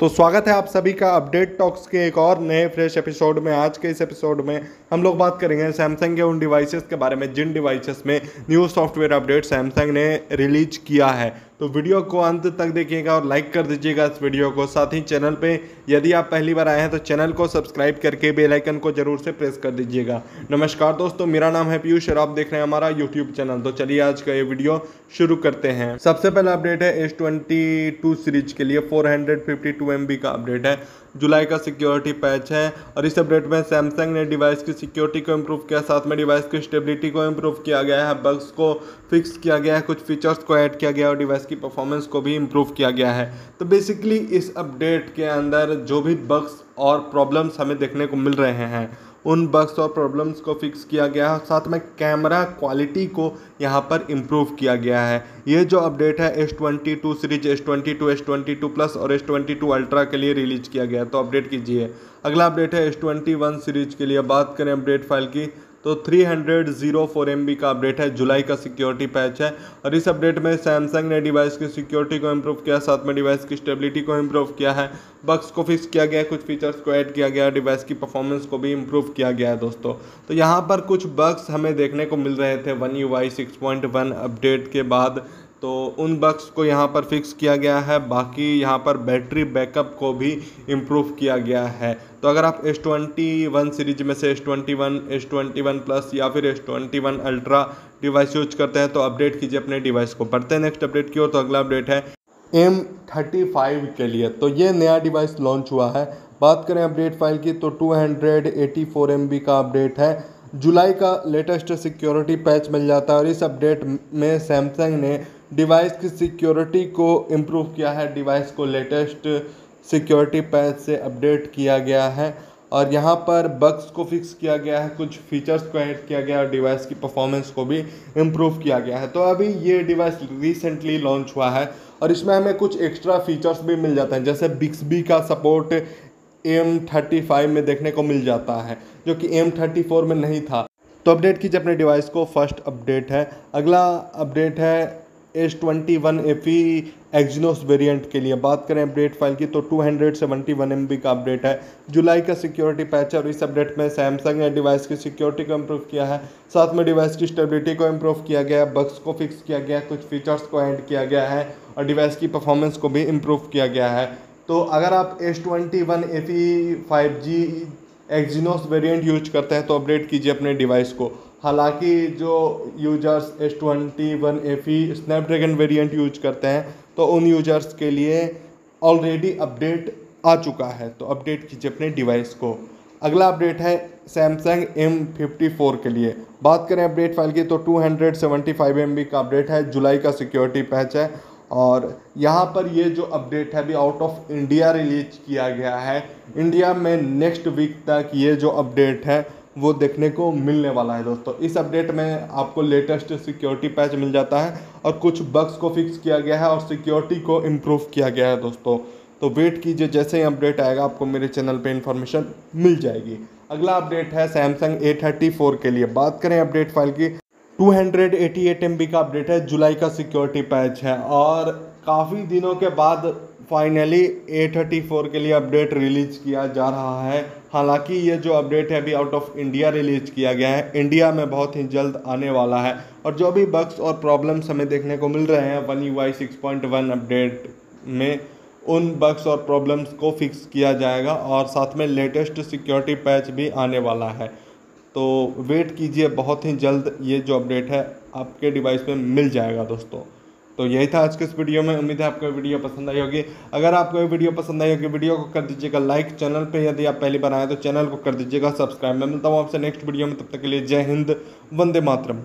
तो स्वागत है आप सभी का अपडेट टॉक्स के एक और नए फ्रेश एपिसोड में। आज के इस एपिसोड में हम लोग बात करेंगे सैमसंग के उन डिवाइसेस के बारे में, जिन डिवाइसेस में न्यू सॉफ्टवेयर अपडेट सैमसंग ने रिलीज़ किया है। तो वीडियो को अंत तक देखिएगा और लाइक कर दीजिएगा इस वीडियो को। साथ ही चैनल पे यदि आप पहली बार आए हैं तो चैनल को सब्सक्राइब करके बेल आइकन को ज़रूर से प्रेस कर दीजिएगा। नमस्कार दोस्तों, मेरा नाम है पीयूष और आप देख रहे हैं हमारा यूट्यूब चैनल तो चलिए आज का ये वीडियो शुरू करते हैं। सबसे पहला अपडेट है एस सीरीज़ के लिए। फोर हंड्रेड का अपडेट है। जुलाई का सिक्योरिटी पैच है और इस अपडेट में सैमसंग ने डिवाइस की सिक्योरिटी को इम्प्रूव किया, साथ में डिवाइस की स्टेबिलिटी को इम्प्रूव किया गया है बग्स को फिक्स किया गया है, कुछ फीचर्स को ऐड किया गया और डिवाइस की परफॉर्मेंस को भी इम्प्रूव किया गया है। तो बेसिकली इस अपडेट के अंदर जो भी बग्स और प्रॉब्लम्स हमें देखने को मिल रहे हैं उन बग्स और प्रॉब्लम्स को फिक्स किया गया है साथ में कैमरा क्वालिटी को यहाँ पर इम्प्रूव किया गया है। ये जो अपडेट है S twenty two series S twenty two S twenty two plus और एस ट्वेंटी टू अल्ट्रा के लिए रिलीज़ किया गया है तो अपडेट कीजिए। अगला अपडेट है एस ट्वेंटी वन सीरीज़ के लिए। बात करें अपडेट फ़ाइल की तो 300 ज़ीरो फोर एम का अपडेट है, जुलाई का सिक्योरिटी पैच है और इस अपडेट में सैमसंग ने डिवाइस की सिक्योरिटी को इम्प्रूव किया, साथ में डिवाइस की स्टेबिलिटी को इम्प्रूव किया है। बग्स को फिक्स किया गया, कुछ फीचर्स को ऐड किया गया डिवाइस की परफॉर्मेंस को भी इम्प्रूव किया गया है दोस्तों। तो यहाँ पर कुछ बग्स हमें देखने को मिल रहे थे one U Y six point one update के बाद। तो उन बग्स को यहाँ पर फिक्स किया गया है, बाकी यहाँ पर बैटरी बैकअप को भी इम्प्रूव किया गया है। तो अगर आप एस ट्वेंटी वन सीरीज़ में से S twenty one S twenty one plus या फिर S twenty one ultra device use करते हैं तो अपडेट कीजिए अपने डिवाइस को। पढ़ते हैं नेक्स्ट अपडेट की ओर तो अगला अपडेट है एम थर्टी फाइव के लिए। तो ये नया डिवाइस लॉन्च हुआ है। बात करें अपडेट फ़ाइल की तो two hundred eighty four M B का अपडेट है। जुलाई का लेटेस्ट सिक्योरिटी पैच मिल जाता है और इस अपडेट में सैमसंग ने डिवाइस की सिक्योरिटी को इम्प्रूव किया है। डिवाइस को लेटेस्ट सिक्योरिटी पैच से अपडेट किया गया है और यहाँ पर बग्स को फिक्स किया गया है, कुछ फीचर्स को ऐड किया गया और डिवाइस की परफॉर्मेंस को भी इम्प्रूव किया गया है। तो अभी ये डिवाइस रिसेंटली लॉन्च हुआ है और इसमें हमें कुछ एक्स्ट्रा फीचर्स भी मिल जाते हैं, जैसे बिक्सबी का सपोर्ट एम थर्टी फाइव में देखने को मिल जाता है, जो कि एम थर्टी फोर में नहीं था। तो अपडेट कीजिए, अपने डिवाइस को फ़र्स्ट अपडेट है। अगला अपडेट है S twenty one F Exynos variant के लिए बात करें अपडेट फ़ाइल की तो two hundred seventy one M B का अपडेट है। जुलाई का सिक्योरिटी पैच है और इस अपडेट में सैमसंग ने डिवाइस की सिक्योरिटी को इम्प्रूव किया है। साथ में डिवाइस की स्टेबिलिटी को इम्प्रूव किया गया है बग्स को फिक्स किया गया है, कुछ फीचर्स को ऐड किया गया है और डिवाइस की परफॉर्मेंस को भी इम्प्रूव किया गया है। तो अगर आप S twenty one F five G Exynos variant use करते हैं तो अपडेट कीजिए अपने डिवाइस को। हालाँकि जो users S twenty one F E Snapdragon variant use करते हैं तो उन यूज़र्स के लिए ऑलरेडी अपडेट आ चुका है। तो अपडेट कीजिए अपने डिवाइस को। अगला अपडेट है सैमसंग एम फिफ्टी फोर के लिए। बात करें अपडेट फ़ाइल की तो two hundred seventy five M B का अपडेट है, जुलाई का सिक्योरिटी पैच है। और यहाँ पर ये जो अपडेट है, अभी आउट ऑफ़ इंडिया रिलीज़ किया गया है। इंडिया में नेक्स्ट वीक तक ये जो अपडेट है वो देखने को मिलने वाला है दोस्तों। इस अपडेट में आपको लेटेस्ट सिक्योरिटी पैच मिल जाता है और कुछ बग्स को फिक्स किया गया है और सिक्योरिटी को इम्प्रूव किया गया है दोस्तों। तो वेट कीजिए, जैसे ही अपडेट आएगा आपको मेरे चैनल पे इन्फॉर्मेशन मिल जाएगी। अगला अपडेट है सैमसंग ए थर्टी फोर के लिए। बात करें अपडेट फ़ाइल की। 288 एम का अपडेट है। जुलाई का सिक्योरिटी पैच है और काफ़ी दिनों के बाद फाइनली ए थर्टी फोर के लिए अपडेट रिलीज़ किया जा रहा है। हालाँकि ये जो अपडेट है, अभी आउट ऑफ़ इंडिया रिलीज़ किया गया है। इंडिया में बहुत ही जल्द आने वाला है। और जो भी बग्स और प्रॉब्लम्स हमें देखने को मिल रहे हैं one U Y six point one update में, उन बग्स और प्रॉब्लम्स को फिक्स किया जाएगा और साथ में लेटेस्ट सिक्योरिटी पैच भी आने वाला है। तो वेट कीजिए, बहुत ही जल्द ये जो अपडेट है, आपके डिवाइस में मिल जाएगा दोस्तों। तो यही था आज के इस वीडियो में। उम्मीद है आपको वीडियो पसंद आई होगी। अगर आपको ये वीडियो पसंद आई होगी, वीडियो को कर दीजिएगा लाइक चैनल पर यदि आप पहली बार आए तो चैनल को कर दीजिएगा सब्सक्राइब मैं मिलता हूँ आपसे नेक्स्ट वीडियो में। तब तक के लिए जय हिंद, वंदे मातरम।